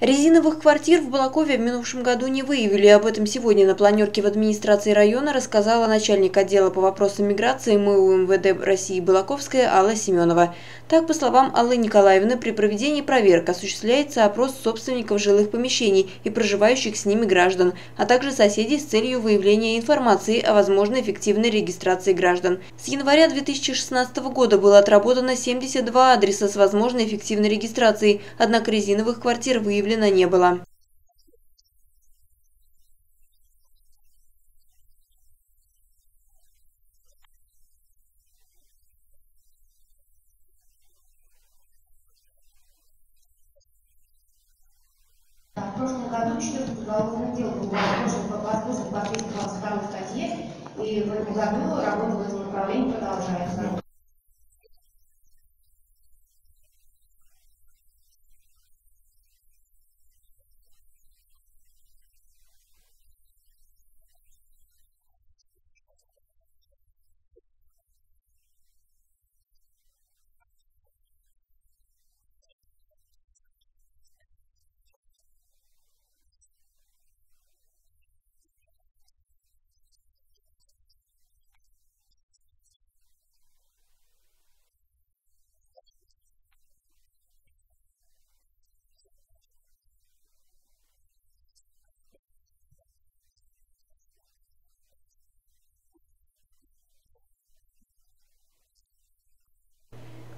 Резиновых квартир в Балакове в минувшем году не выявили. Об этом сегодня на планерке в администрации района рассказала начальник отдела по вопросам миграции МУ МВД России Балаковская Алла Семенова. Так, по словам Аллы Николаевны, при проведении проверок осуществляется опрос собственников жилых помещений и проживающих с ними граждан, а также соседей с целью выявления информации о возможной эффективной регистрации граждан. С января 2016 года было отработано 72 адреса с возможной эффективной регистрацией, однако резиновых квартир выявлено выявлено не было. В прошлом году 4 уголовное дело было возбуждено по, возбуждено по 222 статье, и в этом году работа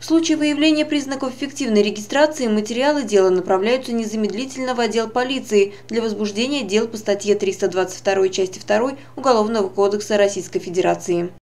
В случае выявления признаков фиктивной регистрации материалы дела направляются незамедлительно в отдел полиции для возбуждения дел по статье 322 части 2 Уголовного кодекса Российской Федерации.